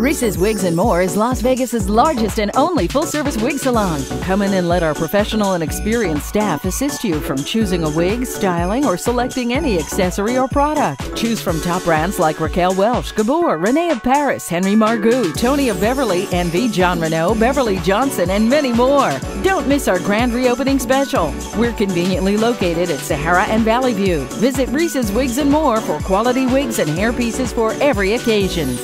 Reese's Wigs and More is Las Vegas's largest and only full-service wig salon. Come in and let our professional and experienced staff assist you from choosing a wig, styling, or selecting any accessory or product. Choose from top brands like Raquel Welch, Gabor, Rene of Paris, Henry Margu, Tony of Beverly, Envy, Jon Renau, Beverly Johnson, and many more. Don't miss our grand reopening special. We're conveniently located at Sahara and Valley View. Visit Reese's Wigs and More for quality wigs and hair pieces for every occasion.